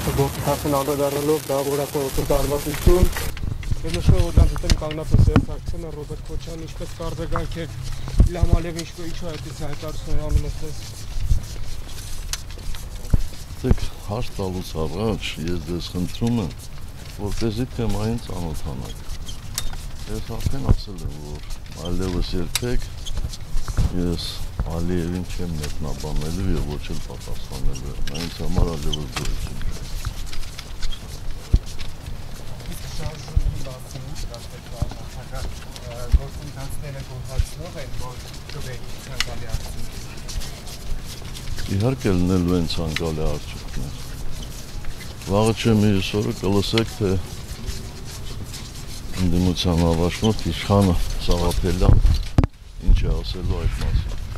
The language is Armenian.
Ալեքսանդրոսը գործընթացին անդրադառնալով դա որակորություն տարվածություն Եվ նշելով որ դրանց հետո կանգնած է Սերժ Սարգսյանը, Ռոբերտ Քոչյանը, ինչպես կարծեկանք է Իլհամ Ալիևը ինչու ինչու այդպես հայտարարություն անում էս Դեք հարց տալուց առաջ ես դες խնդրում եմ, որպեսզի թեմային ծանոթանաք։ Ես արդեն ասել եմ, որ այլևս երբեք ես Ալիևին չեմ մեկնաբանելու եւ ոչ էլ պատասխանելու։ Այնց համար այլևս դուրս չեմ։ գործընթացները գործածնող են, որ կվերի ցանկալի արդյունք։ Իհարկե լինելու են ցանկալի արդյունքներ։ Վաղը չէ մյուս օրը կլսեք, թե ընդդիմության առաջնորդ իշխանը Սաղաթելյան ինչ է ասելու այդ մասին։